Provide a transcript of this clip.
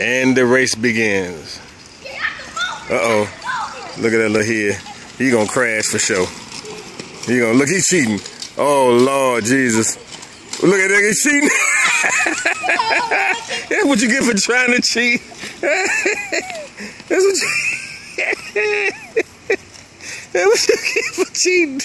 And the race begins. Uh-oh. Look at that little here. He gonna crash for sure. He gonna look, He cheating. Oh Lord Jesus. Look at that, he's cheating. That's what you get for trying to cheat. That's what you, That's what you get for cheating.